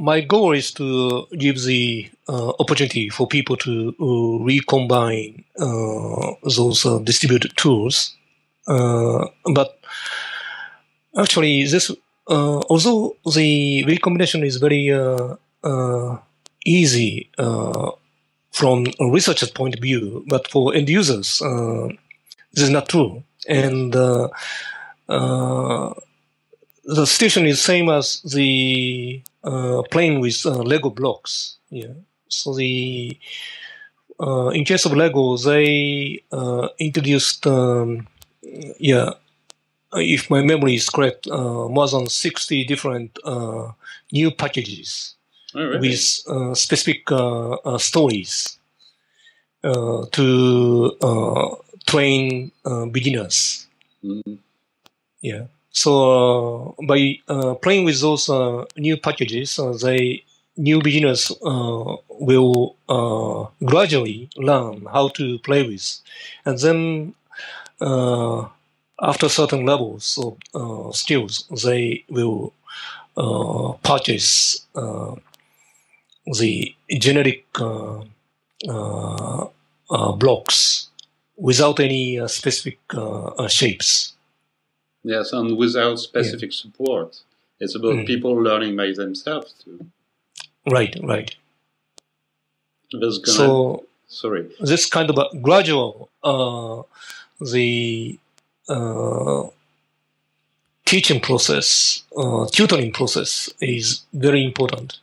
my goal is to give the uh, opportunity for people to uh, recombine uh, those uh, distributed tools. Uh, but actually, this although the recombination is very easy from a researcher's point of view, but for end users, this is not true. And the situation is same as the uh, playing with uh, Lego blocks. Yeah. So the uh, in case of Lego, they uh, introduced um, yeah, if my memory is correct, uh, more than sixty different uh, new packages oh, really? with specific stories to train beginners. Mm-hmm. Yeah. So uh, by uh, playing with those uh, new packages, they new beginners will gradually learn how to play with, and then after certain levels of skills, they will purchase the generic uh, uh, uh, blocks without any specific shapes. Yes, and without specific yeah. support. It's about mm. people learning by themselves too. Right, right. So, sorry. This kind of a gradual, uh, the uh, teaching process, uh, tutoring process is very important.